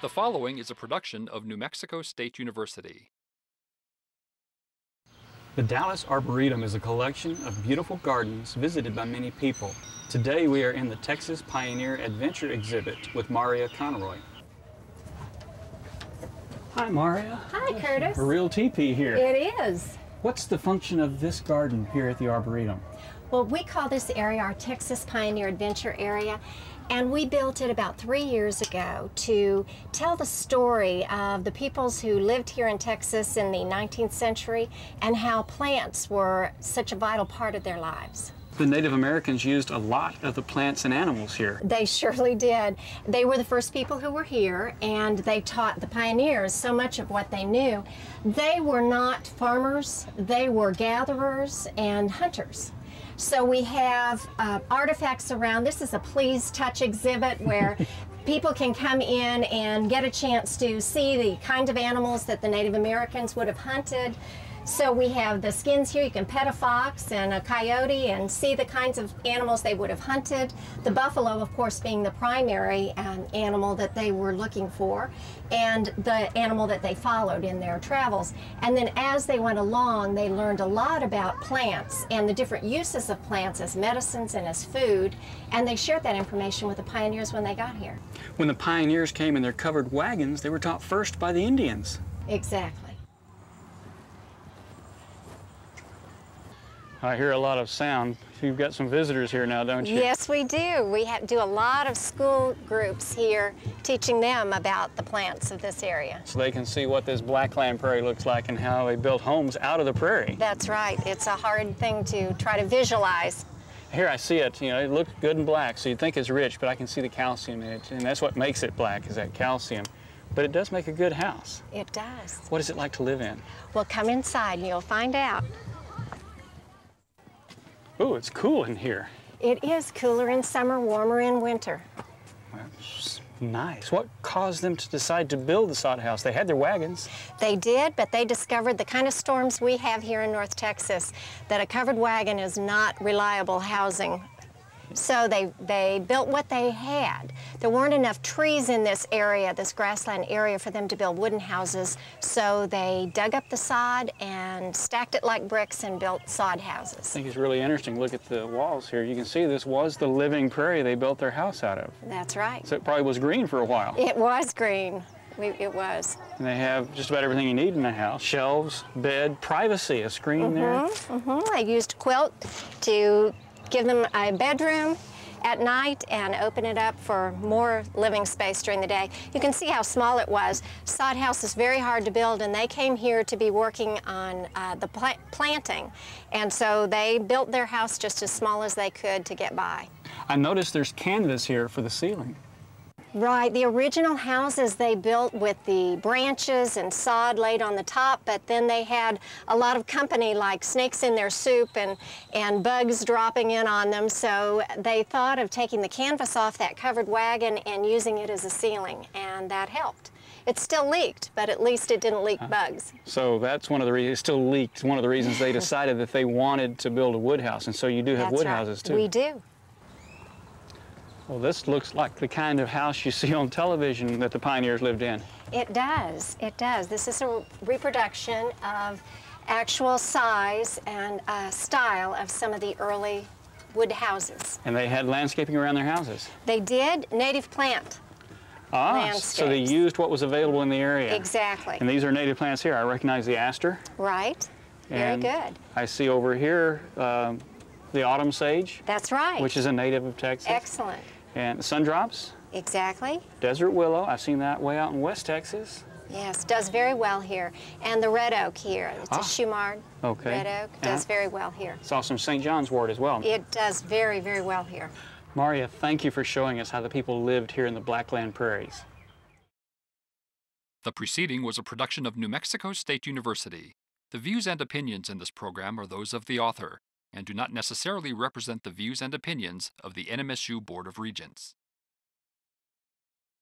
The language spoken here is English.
The following is a production of New Mexico State University. The Dallas Arboretum is a collection of beautiful gardens visited by many people. Today we are in the Texas Pioneer Adventure exhibit with Maria Conroy. Hi Maria. Hi, Curtis. A real teepee here. It is. What's the function of this garden here at the Arboretum? Well, we call this area our Texas Pioneer Adventure Area, and we built it about three years ago to tell the story of the peoples who lived here in Texas in the 19th century and how plants were such a vital part of their lives. The Native Americans used a lot of the plants and animals here. They surely did. They were the first people who were here, and they taught the pioneers so much of what they knew. They were not farmers, they were gatherers and hunters. So we have uh, artifacts around. This is a please touch exhibit where people can come in and get a chance to see the kind of animals that the Native Americans would have hunted. So we have the skins here. You can pet a fox and a coyote and see the kinds of animals they would have hunted. The buffalo, of course, being the primary um, animal that they were looking for and the animal that they followed in their travels. And then as they went along, they learned a lot about plants and the different uses of plants as medicines and as food. And they shared that information with the pioneers when they got here. When the pioneers came in their covered wagons, they were taught first by the Indians. Exactly. I hear a lot of sound. You've got some visitors here now, don't you? Yes, we do. We have, do a lot of school groups here teaching them about the plants of this area. So they can see what this blackland prairie looks like and how they built homes out of the prairie. That's right. It's a hard thing to try to visualize. Here I see it, you know, it looks good and black, so you'd think it's rich, but I can see the calcium in it, and that's what makes it black, is that calcium. But it does make a good house. It does. What is it like to live in? Well, come inside and you'll find out. Ooh, it's cool in here. It is cooler in summer, warmer in winter. That's nice. What caused them to decide to build the sod house? They had their wagons. They did, but they discovered the kind of storms we have here in North Texas, that a covered wagon is not reliable housing so they, they built what they had. There weren't enough trees in this area, this grassland area, for them to build wooden houses, so they dug up the sod and stacked it like bricks and built sod houses. I think it's really interesting. Look at the walls here. You can see this was the living prairie they built their house out of. That's right. So it probably was green for a while. It was green. We, it was. And they have just about everything you need in a house. Shelves, bed, privacy, a screen mm -hmm, there. Mm -hmm. I used quilt to give them a bedroom at night and open it up for more living space during the day. You can see how small it was. Sod house is very hard to build and they came here to be working on uh, the pl planting and so they built their house just as small as they could to get by. I noticed there's canvas here for the ceiling. Right, the original houses they built with the branches and sod laid on the top, but then they had a lot of company like snakes in their soup and, and bugs dropping in on them, so they thought of taking the canvas off that covered wagon and using it as a ceiling, and that helped. It still leaked, but at least it didn't leak uh-huh. bugs. So that's one of the reasons, it still leaked, one of the reasons they decided that they wanted to build a wood house, and so you do have that's wood right. houses too. We do. Well, this looks like the kind of house you see on television that the pioneers lived in. It does. It does. This is a reproduction of actual size and uh, style of some of the early wood houses. And they had landscaping around their houses? They did. Native plant. Ah, landscapes. so they used what was available in the area. Exactly. And these are native plants here. I recognize the aster. Right. Very good. I see over here um, the autumn sage. That's right. Which is a native of Texas. Excellent. And sundrops. Exactly. Desert willow. I've seen that way out in West Texas. Yes, does very well here. And the red oak here. It's ah, a Shumard okay. red oak. Does very well here. Saw some St. John's wort as well. It does very, very well here. Maria, thank you for showing us how the people lived here in the Blackland Prairies. The preceding was a production of New Mexico State University. The views and opinions in this program are those of the author and do not necessarily represent the views and opinions of the NMSU Board of Regents.